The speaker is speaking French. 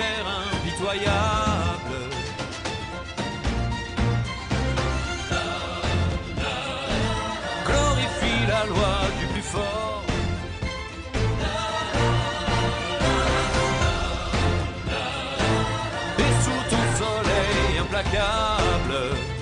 impitoyable. Glorifie la loi du plus fort. Et sous ton soleil implacable.